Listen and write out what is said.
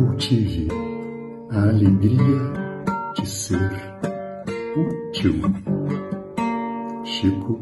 cultive a alegria de ser útil. Chico